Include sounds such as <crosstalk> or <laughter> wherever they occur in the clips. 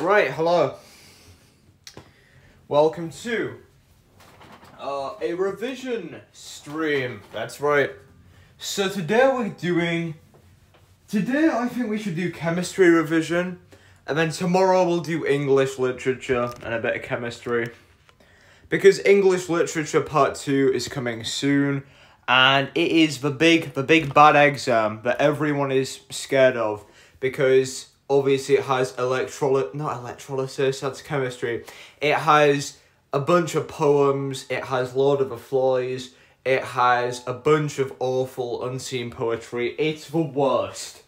Right, hello. Welcome to uh, a revision stream. That's right. So today we're doing. Today I think we should do chemistry revision, and then tomorrow we'll do English literature and a bit of chemistry. Because English literature part two is coming soon, and it is the big, the big bad exam that everyone is scared of because obviously it has electrolysis, not electrolysis, that's chemistry. It has a bunch of poems, it has Lord of the Flies, it has a bunch of awful unseen poetry. It's the worst.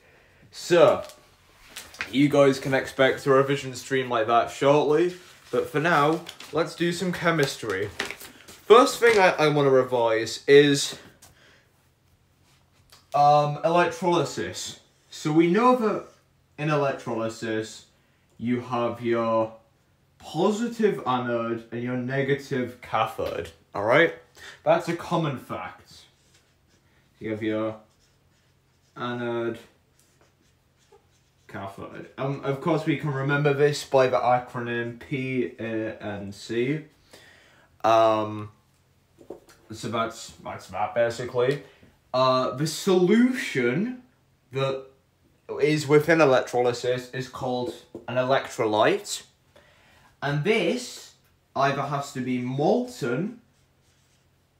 So, you guys can expect a revision stream like that shortly, but for now, let's do some chemistry. First thing I, I want to revise is um, electrolysis. So we know that in electrolysis, you have your positive anode and your negative cathode. All right, that's a common fact. You have your anode, cathode. Um, of course, we can remember this by the acronym P, A, N, C. Um, so that's that's that basically. Uh, the solution that is within electrolysis is called an electrolyte. And this either has to be molten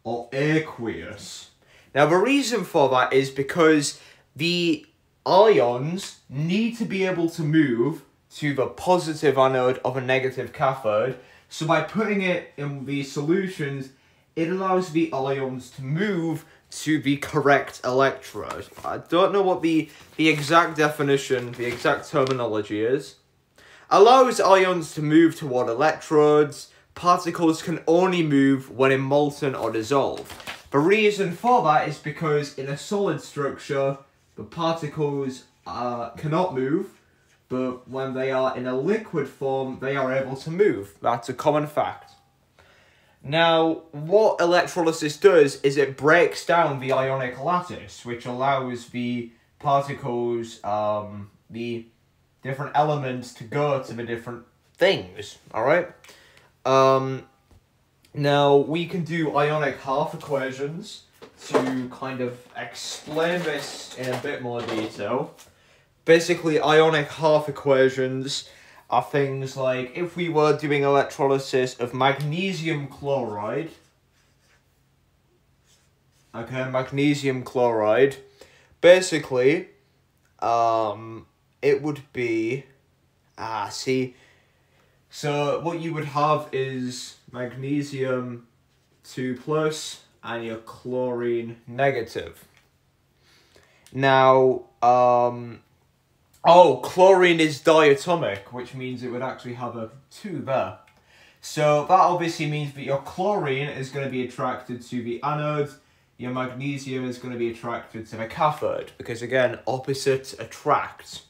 or aqueous. Now the reason for that is because the ions need to be able to move to the positive anode of a negative cathode. So by putting it in the solutions, it allows the ions to move to the correct electrode. I don't know what the, the exact definition, the exact terminology is. Allows ions to move toward electrodes. Particles can only move when in molten or dissolved. The reason for that is because in a solid structure, the particles uh, cannot move, but when they are in a liquid form, they are able to move. That's a common fact. Now, what electrolysis does is it breaks down the ionic lattice, which allows the particles, um, the different elements to go to the different things, alright? Um, now, we can do ionic half equations to kind of explain this in a bit more detail. Basically, ionic half equations are things like if we were doing electrolysis of magnesium chloride, okay, magnesium chloride, basically, um, it would be, ah, see, so what you would have is magnesium 2 plus and your chlorine negative. Now, um, Oh, chlorine is diatomic, which means it would actually have a 2 there. So that obviously means that your chlorine is going to be attracted to the anode, your magnesium is going to be attracted to the cathode, because again, opposites attract.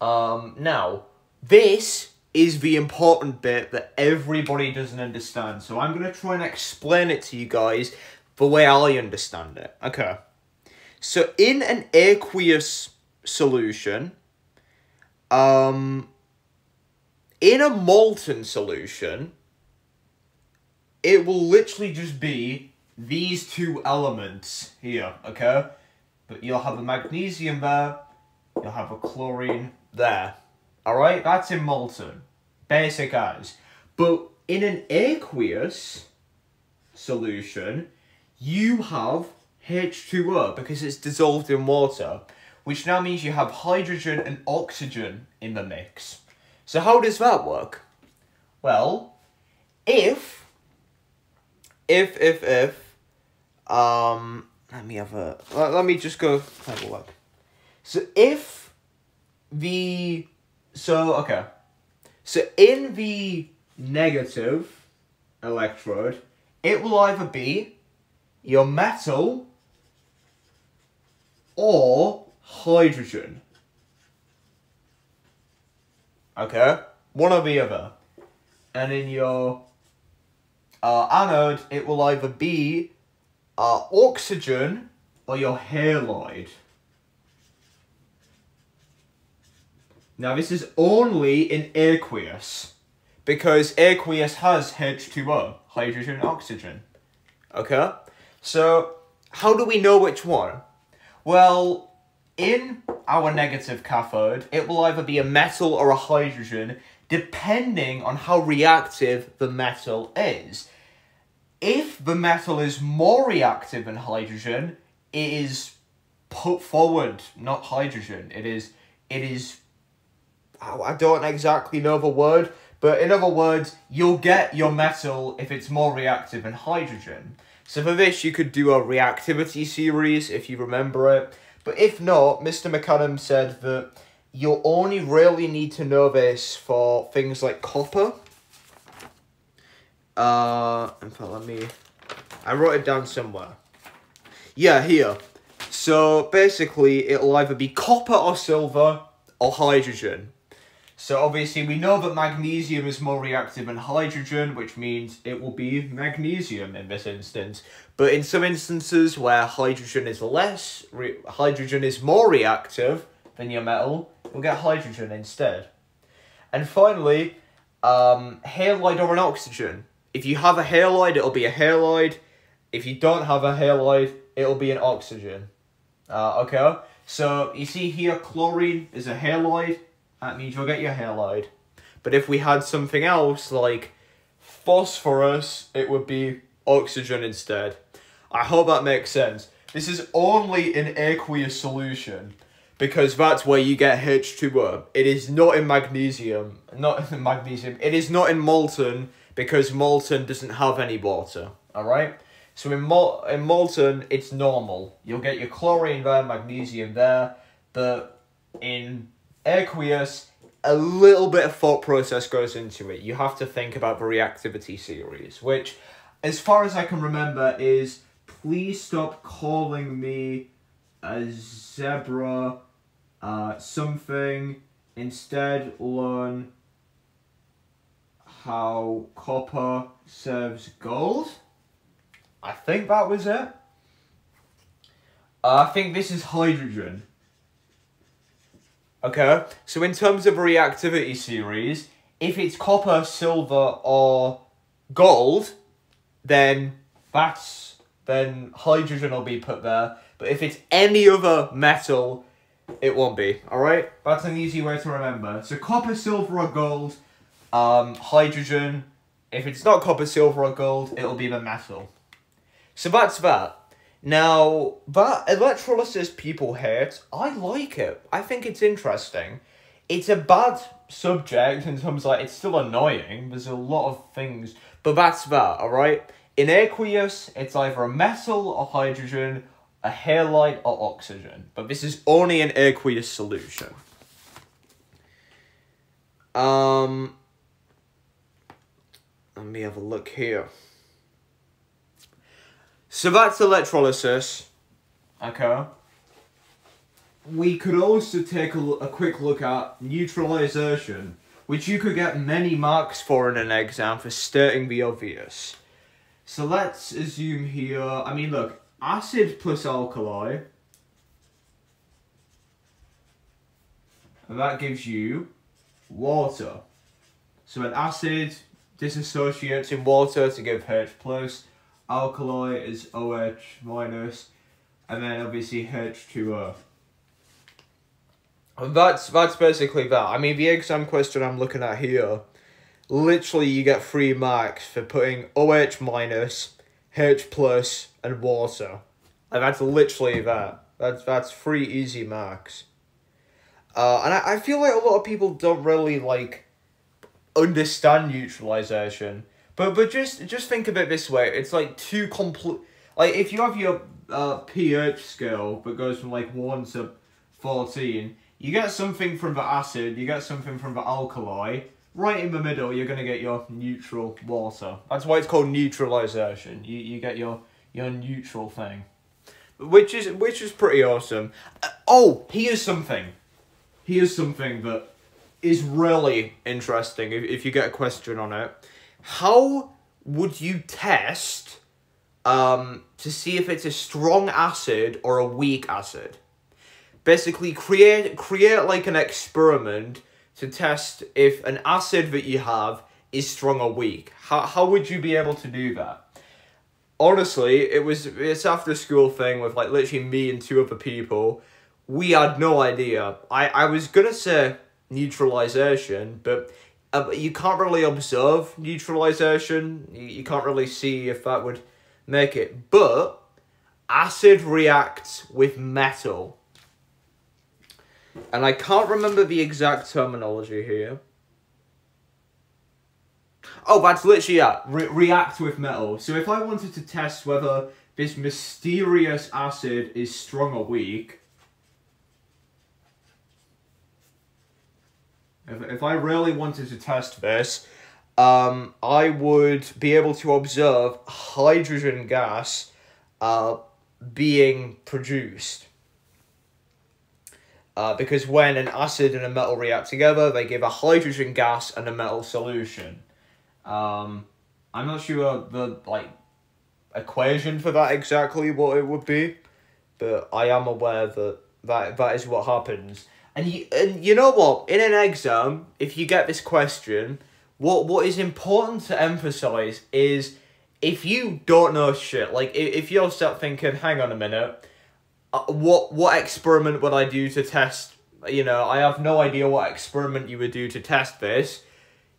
Um, now, this is the important bit that everybody doesn't understand, so I'm going to try and explain it to you guys the way I understand it. Okay. So in an aqueous solution, um, in a molten solution, it will literally just be these two elements here, okay? But you'll have a magnesium there, you'll have a chlorine there. Alright, that's in molten. Basic as. But in an aqueous solution, you have H2O because it's dissolved in water which now means you have hydrogen and oxygen in the mix. So how does that work? Well, if, if, if, if, um, let me have a, let, let me just go have a look. So if the, so, okay. So in the negative electrode, it will either be your metal or hydrogen. Okay? One or the other. And in your uh, anode, it will either be uh, oxygen or your halide. Now this is only in aqueous because aqueous has H2O, hydrogen, oxygen. Okay? So, how do we know which one? Well, in our negative cathode, it will either be a metal or a hydrogen, depending on how reactive the metal is. If the metal is more reactive than hydrogen, it is put forward, not hydrogen. It is, it is, oh, I don't exactly know the word, but in other words, you'll get your metal if it's more reactive than hydrogen. So for this, you could do a reactivity series, if you remember it. But if not, Mr. McAdam said that you'll only really need to know this for things like copper. Uh, in fact, let me... I wrote it down somewhere. Yeah, here. So basically, it'll either be copper or silver or hydrogen. So obviously we know that magnesium is more reactive than hydrogen, which means it will be magnesium in this instance. But in some instances where hydrogen is less, hydrogen is more reactive than your metal, you'll get hydrogen instead. And finally, um, halide or an oxygen. If you have a halide, it'll be a halide. If you don't have a halide, it'll be an oxygen. Uh, okay, so you see here, chlorine is a halide that means you'll get your halide. But if we had something else like phosphorus, it would be oxygen instead. I hope that makes sense. This is only in aqueous solution because that's where you get H2O. It is not in magnesium, not <laughs> in magnesium. It is not in molten because molten doesn't have any water, all right? So in, mol in molten, it's normal. You'll get your chlorine there, magnesium there, but in aqueous, a little bit of thought process goes into it. You have to think about the reactivity series, which, as far as I can remember, is please stop calling me a zebra uh, something. Instead, learn how copper serves gold. I think that was it. Uh, I think this is hydrogen. Okay, so in terms of a reactivity series, if it's copper, silver, or gold, then that's then hydrogen will be put there. But if it's any other metal, it won't be. Alright? That's an easy way to remember. So copper, silver, or gold, um, hydrogen. If it's not copper, silver, or gold, it'll be the metal. So that's that. Now, that electrolysis people hate, I like it. I think it's interesting. It's a bad subject in terms like, it's still annoying. There's a lot of things, but that's that, alright? In aqueous, it's either a metal or hydrogen, a halide or oxygen. But this is only an aqueous solution. Um, let me have a look here. So that's electrolysis. Okay. We could also take a, a quick look at neutralization, which you could get many marks for in an exam for stating the obvious. So let's assume here, I mean look, acid plus alkali, and that gives you water. So an acid disassociates in water to give H plus, alkali is OH minus, and then obviously H2O. That's that's basically that. I mean, the exam question I'm looking at here, literally you get three marks for putting OH minus, H plus, and water. And that's literally that. That's that's three easy marks. Uh, and I, I feel like a lot of people don't really like understand neutralization. But but just just think of it this way. It's like two complete. Like if you have your uh, pH scale that goes from like one to fourteen, you get something from the acid, you get something from the alkali. Right in the middle, you're gonna get your neutral water. That's why it's called neutralization. You you get your your neutral thing, which is which is pretty awesome. Uh, oh, here's something. Here's something that is really interesting. If if you get a question on it how would you test um, to see if it's a strong acid or a weak acid? Basically, create create like an experiment to test if an acid that you have is strong or weak? How, how would you be able to do that? Honestly, it was it's after school thing with like literally me and two other people. We had no idea. I, I was gonna say neutralization, but uh, you can't really observe neutralization. You, you can't really see if that would make it. But acid reacts with metal. And I can't remember the exact terminology here. Oh, that's literally, yeah, re react with metal. So if I wanted to test whether this mysterious acid is strong or weak, if, if I really wanted to test this, um, I would be able to observe hydrogen gas uh, being produced. Uh, because when an acid and a metal react together, they give a hydrogen gas and a metal solution. Um, I'm not sure the like equation for that exactly what it would be, but I am aware that that, that is what happens. And you, and you know what? In an exam, if you get this question, what what is important to emphasize is if you don't know shit, like if, if you're start thinking, hang on a minute, uh, what what experiment would I do to test? You know, I have no idea what experiment you would do to test this.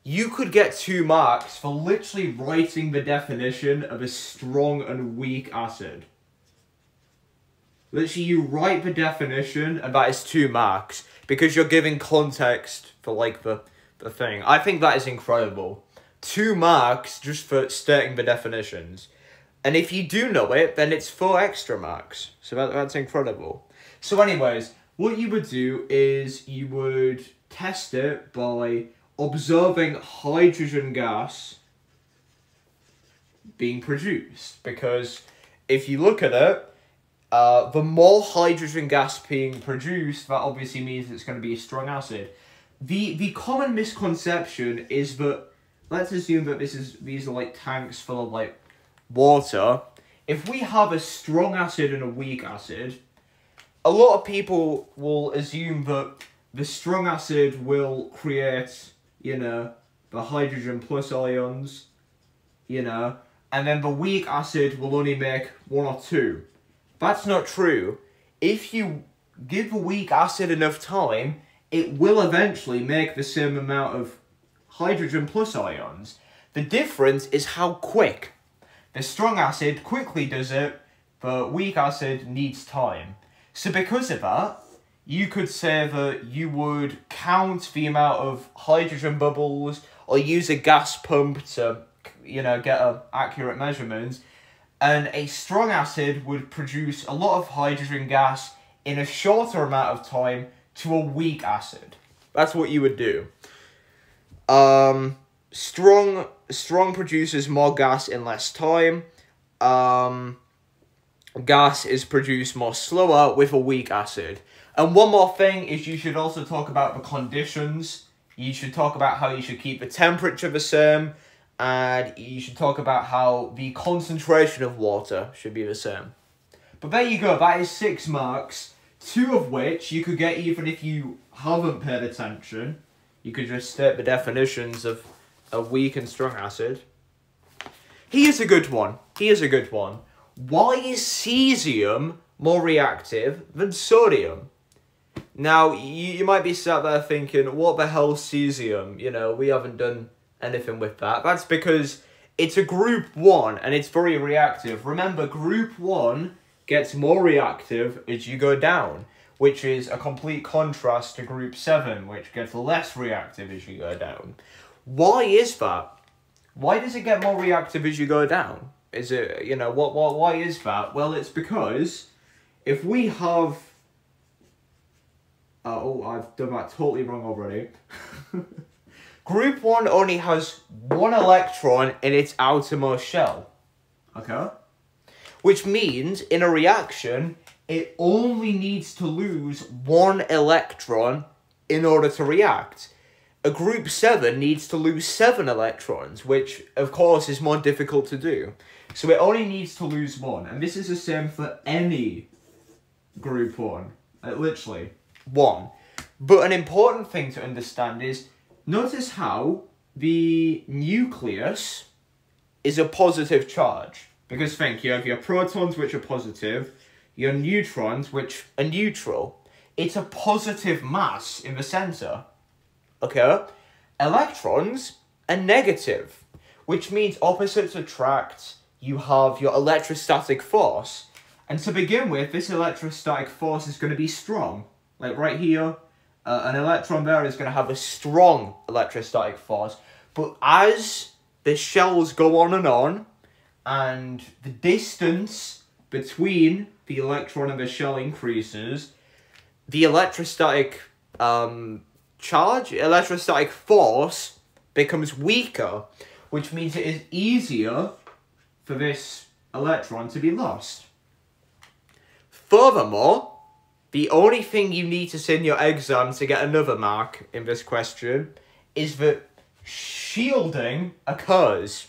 You could get two marks for literally writing the definition of a strong and weak acid. Literally, you write the definition, and that is two marks because you're giving context for like the the thing. I think that is incredible. Two marks just for stating the definitions. And if you do know it, then it's four extra marks. So that, that's incredible. So anyways, what you would do is you would test it by observing hydrogen gas being produced. Because if you look at it, uh, the more hydrogen gas being produced, that obviously means it's going to be a strong acid. The the common misconception is that let's assume that this is these are like tanks full of like water, if we have a strong acid and a weak acid, a lot of people will assume that the strong acid will create, you know, the hydrogen plus ions, you know, and then the weak acid will only make one or two. That's not true. If you give a weak acid enough time, it will eventually make the same amount of hydrogen plus ions. The difference is how quick. The strong acid quickly does it, but weak acid needs time. So because of that, you could say that you would count the amount of hydrogen bubbles or use a gas pump to, you know, get a accurate measurement. And a strong acid would produce a lot of hydrogen gas in a shorter amount of time to a weak acid. That's what you would do. Um, strong strong produces more gas in less time. Um, gas is produced more slower with a weak acid. And one more thing is you should also talk about the conditions. You should talk about how you should keep the temperature the same. And you should talk about how the concentration of water should be the same. But there you go, that is six marks. Two of which you could get even if you haven't paid attention. You could just state the definitions of a weak and strong acid. He is a good one. He is a good one. Why is cesium more reactive than sodium? Now, you, you might be sat there thinking, what the hell cesium? You know, we haven't done anything with that. That's because it's a group 1 and it's very reactive. Remember, group 1 gets more reactive as you go down, which is a complete contrast to group 7, which gets less reactive as you go down. Why is that? Why does it get more reactive as you go down? Is it, you know, what, what, why is that? Well, it's because if we have... Uh, oh, I've done that totally wrong already. <laughs> Group 1 only has one electron in its outermost shell. Okay? Which means, in a reaction, it only needs to lose one electron in order to react a group 7 needs to lose 7 electrons, which of course is more difficult to do. So it only needs to lose 1, and this is the same for any group 1. Uh, literally, 1. But an important thing to understand is notice how the nucleus is a positive charge. Because think, you have your protons which are positive, your neutrons which are neutral. It's a positive mass in the centre. Okay? Electrons are negative, which means opposites attract. You have your electrostatic force. And to begin with, this electrostatic force is going to be strong. Like right here, uh, an electron there is going to have a strong electrostatic force. But as the shells go on and on, and the distance between the electron and the shell increases, the electrostatic um, charge, electrostatic force becomes weaker, which means it is easier for this electron to be lost. Furthermore, the only thing you need to say in your exam to get another mark in this question is that shielding occurs.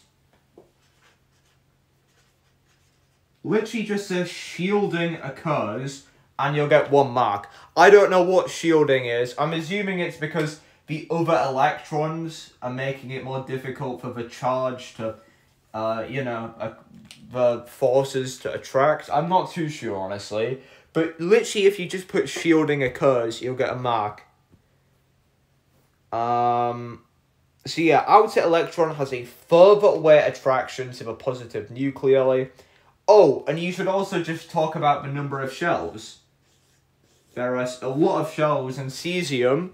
Literally just says shielding occurs and you'll get one mark. I don't know what shielding is. I'm assuming it's because the other electrons are making it more difficult for the charge to, uh, you know, uh, the forces to attract. I'm not too sure, honestly. But literally, if you just put shielding occurs, you'll get a mark. Um, so yeah, outer electron has a further away attraction to the positive nuclei. Oh, and you should also just talk about the number of shells. There are a lot of shells in cesium,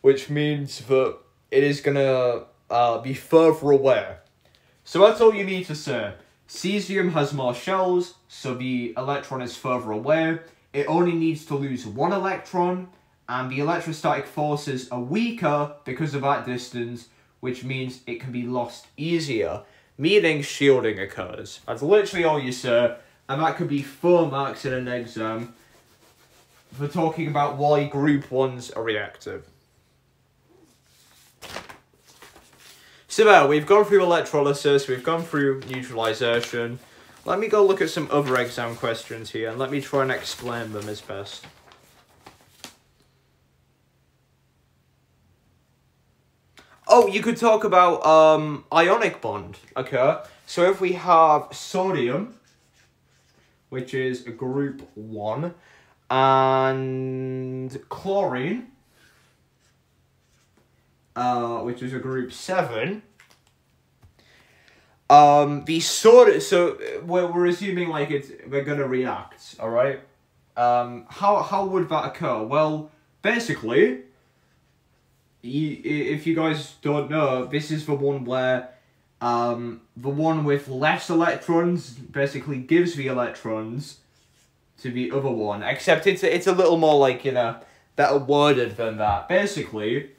which means that it is going to uh, be further away. So that's all you need to say. Cesium has more shells, so the electron is further away. It only needs to lose one electron, and the electrostatic forces are weaker because of that distance, which means it can be lost easier, meaning shielding occurs. That's literally all you say, and that could be four marks in an exam for talking about why group 1s are reactive. So there, we've gone through electrolysis, we've gone through neutralization. Let me go look at some other exam questions here, and let me try and explain them as best. Oh, you could talk about um, ionic bond, okay? So if we have sodium, which is a group 1, and chlorine, uh, which is a group 7, um, the sort of, so we're, we're assuming like it's, we're gonna react, alright? Um, how, how would that occur? Well, basically, if you guys don't know, this is the one where um, the one with less electrons basically gives the electrons to the other one. Except it's, it's a little more like, you know, better worded than that. Basically,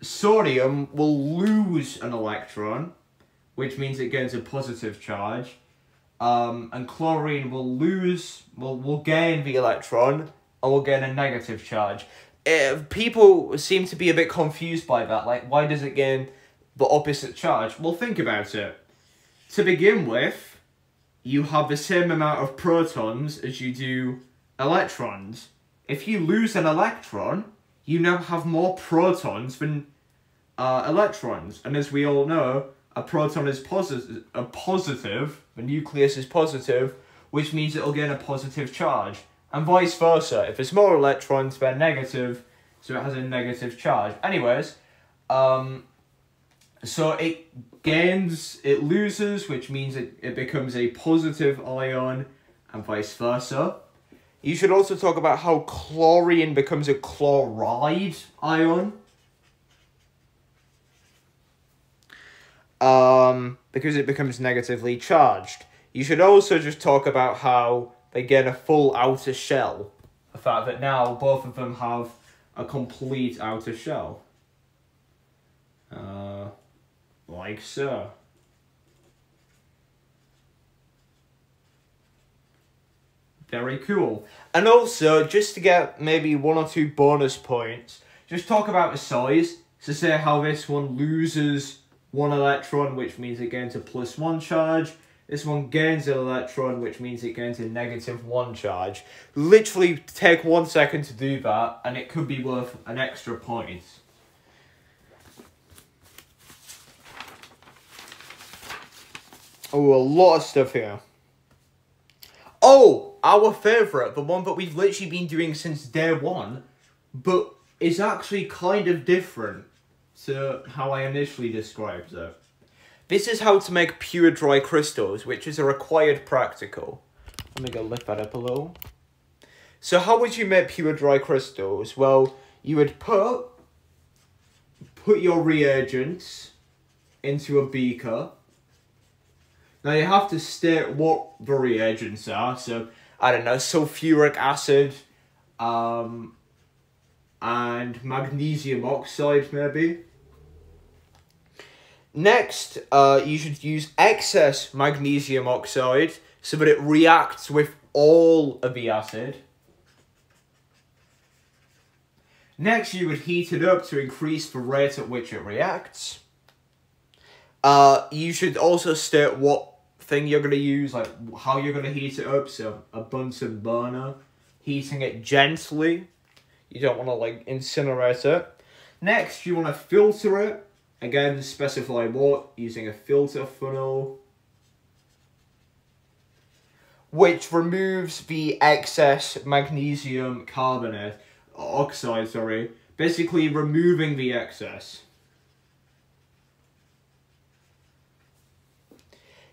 sodium will lose an electron, which means it gains a positive charge. Um, and chlorine will lose, will, will gain the electron, and will gain a negative charge uh, people seem to be a bit confused by that. Like, why does it gain the opposite charge? Well, think about it. To begin with, you have the same amount of protons as you do electrons. If you lose an electron, you now have more protons than uh, electrons. And as we all know, a proton is positive, a positive, the nucleus is positive, which means it'll gain a positive charge and vice versa. If it's more electrons, they're negative, so it has a negative charge. Anyways, um, so it gains, it loses, which means it, it becomes a positive ion, and vice versa. You should also talk about how chlorine becomes a chloride ion. Um, because it becomes negatively charged. You should also just talk about how they get a full outer shell. The fact that now both of them have a complete outer shell. Uh, like so. Very cool. And also, just to get maybe one or two bonus points, just talk about the size. So say how this one loses one electron, which means it gains a plus one charge. This one gains an electron, which means it gains a negative one charge. Literally take one second to do that, and it could be worth an extra point. Oh, a lot of stuff here. Oh, our favourite, the one that we've literally been doing since day one, but is actually kind of different to how I initially described it. This is how to make pure dry crystals, which is a required practical. Let me go lift that up a little. So how would you make pure dry crystals? Well, you would put put your reagents into a beaker. Now you have to state what the reagents are. So I don't know, sulfuric acid, um, and magnesium oxide maybe. Next, uh, you should use excess magnesium oxide so that it reacts with all of the acid. Next, you would heat it up to increase the rate at which it reacts. Uh, you should also state what thing you're going to use, like how you're going to heat it up. So, a Bunsen burner, heating it gently. You don't want to, like, incinerate it. Next, you want to filter it Again, specify what using a filter funnel. Which removes the excess magnesium carbonate, oxide, sorry. Basically removing the excess.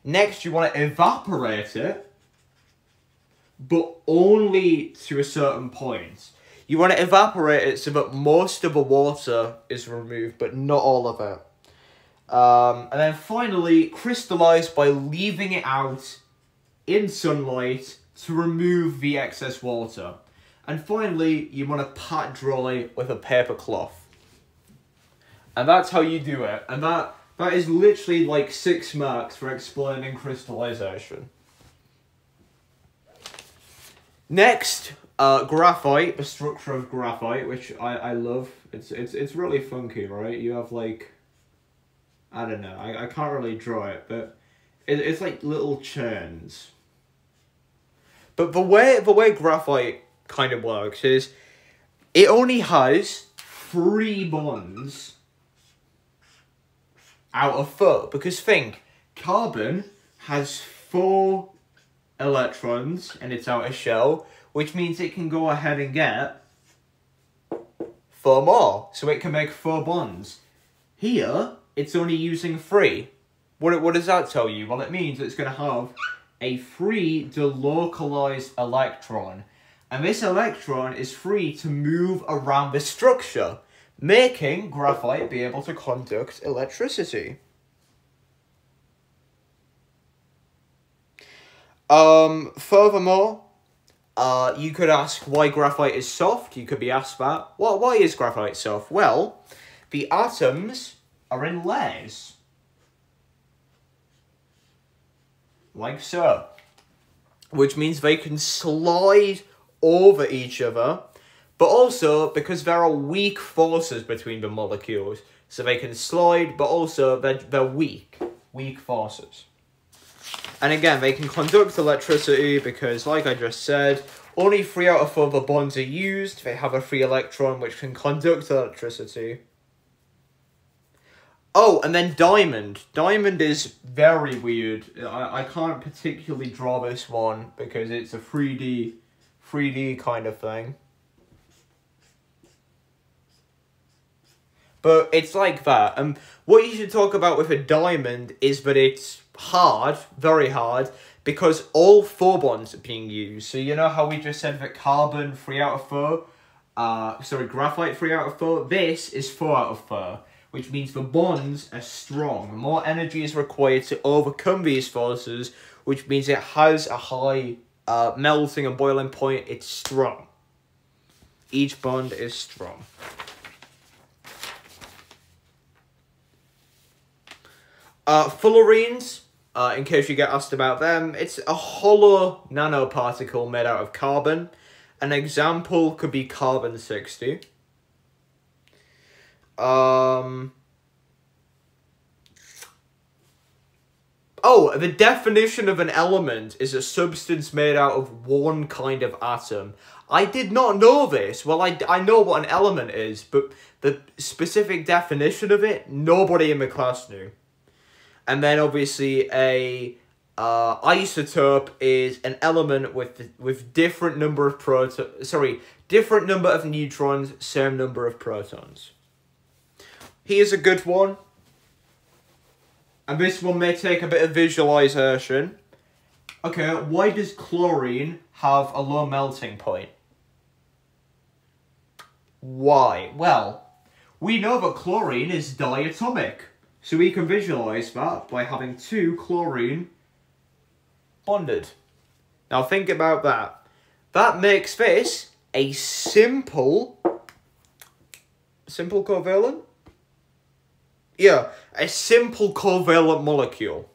Next, you want to evaporate it, but only to a certain point. You want to evaporate it so that most of the water is removed, but not all of it. Um, and then finally, crystallize by leaving it out in sunlight to remove the excess water. And finally, you want to pat dry with a paper cloth. And that's how you do it. And that that is literally like six marks for explaining crystallization. Next, uh, graphite, the structure of graphite, which I, I love. It's, it's, it's really funky, right? You have like, I don't know, I, I can't really draw it, but it, it's like little churns. But the way, the way graphite kind of works is it only has three bonds out of four. Because think, carbon has four electrons in its outer shell, which means it can go ahead and get four more. So it can make four bonds. Here, it's only using three. What, what does that tell you? Well, it means it's going to have a free delocalized electron. And this electron is free to move around the structure, making graphite be able to conduct electricity. Um, furthermore, uh, you could ask why graphite is soft. You could be asked that. Well, why is graphite soft? Well, the atoms are in layers. Like so. Which means they can slide over each other, but also because there are weak forces between the molecules. So they can slide, but also they're, they're weak. Weak forces. And again, they can conduct electricity because, like I just said, only three out of four of the bonds are used. They have a free electron which can conduct electricity. Oh, and then diamond. Diamond is very weird. I, I can't particularly draw this one because it's a 3D, 3D kind of thing. But it's like that. And what you should talk about with a diamond is that it's hard, very hard, because all four bonds are being used. So you know how we just said that carbon, 3 out of 4? Uh, sorry, graphite, 3 out of 4? This is 4 out of 4, which means the bonds are strong. More energy is required to overcome these forces, which means it has a high uh, melting and boiling point. It's strong. Each bond is strong. Uh, fullerenes uh, in case you get asked about them, it's a hollow nanoparticle made out of carbon. An example could be carbon-60. Um... Oh, the definition of an element is a substance made out of one kind of atom. I did not know this. Well, I, I know what an element is, but the specific definition of it, nobody in the class knew. And then obviously a uh, isotope is an element with with different number of proton sorry different number of neutrons same number of protons. Here's a good one. And this one may take a bit of visualization. Okay why does chlorine have a low melting point? Why? Well we know that chlorine is diatomic so we can visualize that by having two chlorine bonded. Now think about that. That makes this a simple, simple covalent? Yeah, a simple covalent molecule.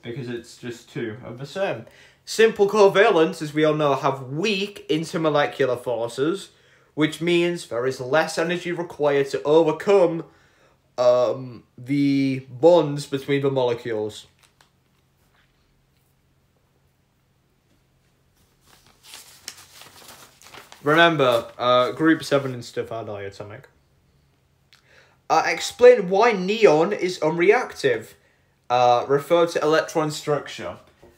Because it's just two of the same. Simple covalents, as we all know, have weak intermolecular forces, which means there is less energy required to overcome um, the bonds between the molecules. Remember, uh, group 7 and stuff are diatomic. Uh, explain why neon is unreactive. Uh, refer to electron structure.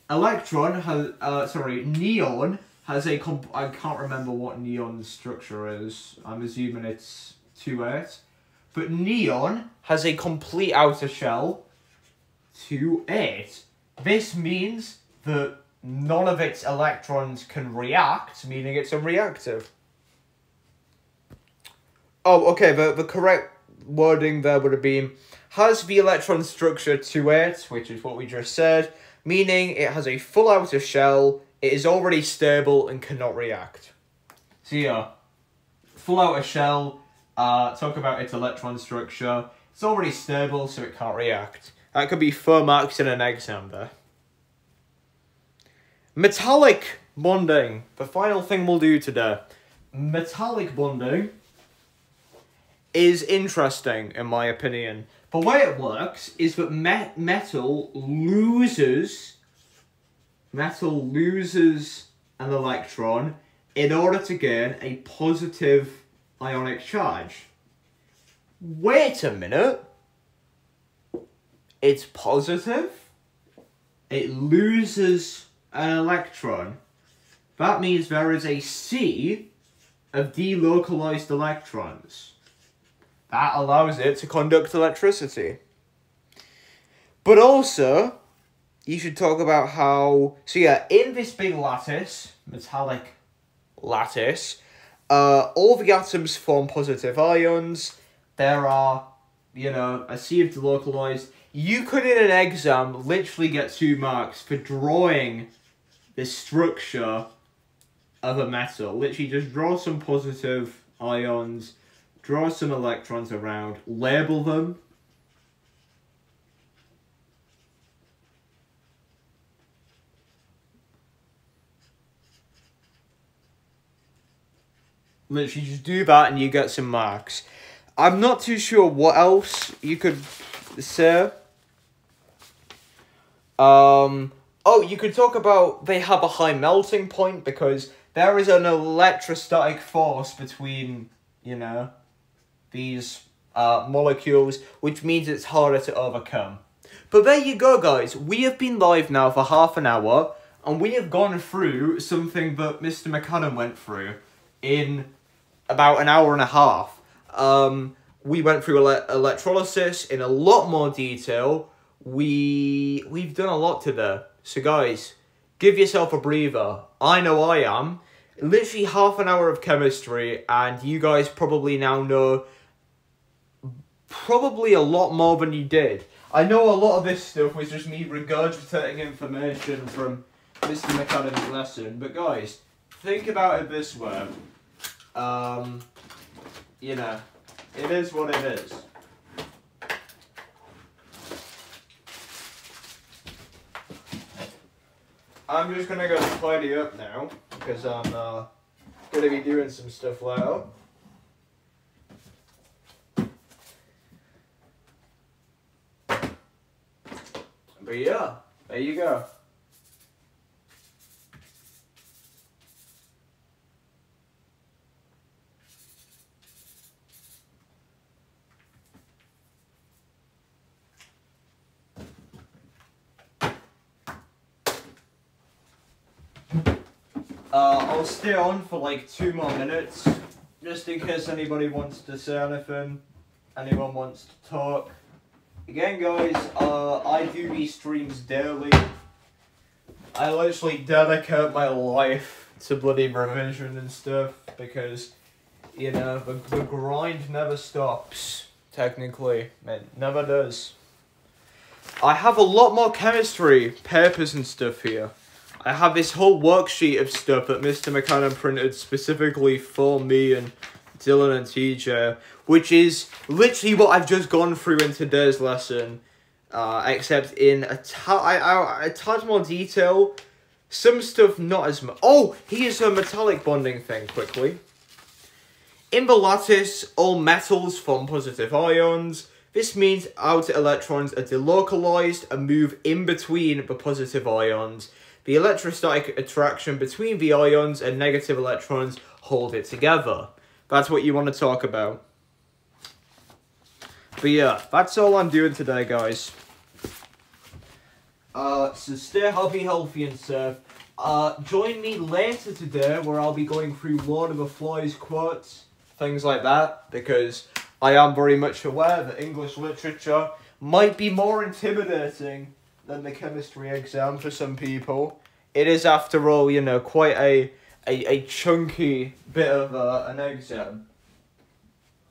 Electron has, uh, sorry, neon has a comp- I can't remember what neon structure is. I'm assuming it's 2-8. But neon has a complete outer shell, 2-8. This means that none of its electrons can react, meaning it's unreactive. Oh, okay, the, the correct wording there would have been, has the electron structure to it, which is what we just said, meaning it has a full outer shell, it is already stable and cannot react. So yeah, full outer shell, uh, talk about its electron structure, it's already stable so it can't react. That could be four marks in an exam there. Metallic bonding. The final thing we'll do today. Metallic bonding is interesting, in my opinion. The way it works is that me metal loses metal loses an electron in order to gain a positive ionic charge. Wait a minute. It's positive. It loses an electron, that means there is a sea of delocalized electrons. That allows it to conduct electricity. But also, you should talk about how... So yeah, in this big lattice, metallic lattice, uh, all the atoms form positive ions. There are, you know, a sea of delocalized... You could, in an exam, literally get two marks for drawing the structure of a metal. Literally just draw some positive ions, draw some electrons around, label them. Literally just do that and you get some marks. I'm not too sure what else you could say. Um, Oh, you could talk about they have a high melting point because there is an electrostatic force between, you know, these uh, molecules, which means it's harder to overcome. But there you go, guys. We have been live now for half an hour, and we have gone through something that Mr. McAdam went through in about an hour and a half. Um, we went through ele electrolysis in a lot more detail. We, we've done a lot today. So guys, give yourself a breather. I know I am. Literally half an hour of chemistry and you guys probably now know probably a lot more than you did. I know a lot of this stuff was just me regurgitating information from Mr. McAdam's lesson, but guys, think about it this way. Um, you know, it is what it is. I'm just gonna go tidy up now because I'm uh, gonna be doing some stuff later. But yeah, There you go. Stay on for like two more minutes, just in case anybody wants to say anything, anyone wants to talk. Again, guys, uh, I do these streams daily. I literally dedicate my life to bloody revision and stuff because, you know, the, the grind never stops. Technically, it never does. I have a lot more chemistry papers and stuff here. I have this whole worksheet of stuff that Mr. McCann printed specifically for me and Dylan and TJ, which is literally what I've just gone through in today's lesson, uh, except in a, a touch more detail. Some stuff not as much. Oh, here's a metallic bonding thing quickly. In the lattice, all metals form positive ions. This means outer electrons are delocalized and move in between the positive ions. The electrostatic attraction between the ions and negative electrons hold it together. That's what you want to talk about. But yeah, that's all I'm doing today, guys. Uh, so stay happy, healthy, and safe. Uh, join me later today where I'll be going through Lord of the Flies quotes, things like that, because I am very much aware that English literature might be more intimidating than the chemistry exam for some people. It is, after all, you know, quite a a, a chunky bit of uh, an exam.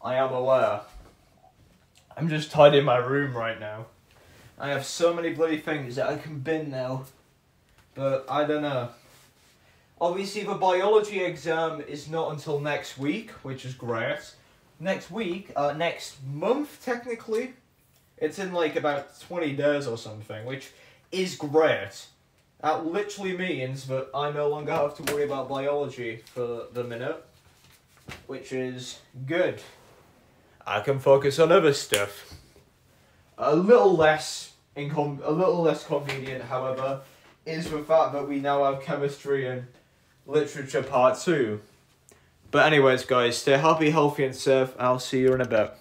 I am aware. I'm just tidying my room right now. I have so many bloody things that I can bin now. But I don't know. Obviously the biology exam is not until next week, which is great. Next week, uh, next month technically, it's in like about 20 days or something, which is great. That literally means that I no longer have to worry about biology for the minute, which is good. I can focus on other stuff. A little less incom a little less convenient, however, is the fact that we now have chemistry and literature part two. But anyways, guys, stay happy, healthy, and safe. I'll see you in a bit.